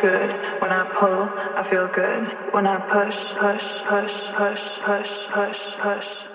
good. When I pull, I feel good. When I push, push, push, push, push, push, push.